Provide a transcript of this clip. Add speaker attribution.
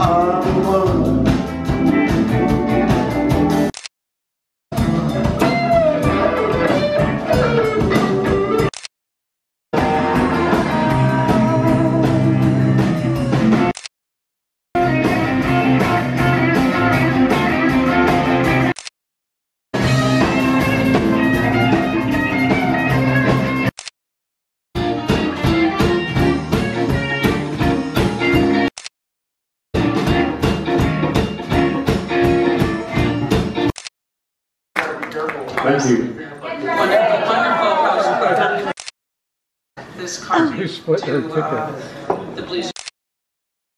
Speaker 1: Uh, Thank you.
Speaker 2: Wonderful, wonderful. Folks who put this
Speaker 3: They
Speaker 2: carving
Speaker 3: split their
Speaker 2: to, uh,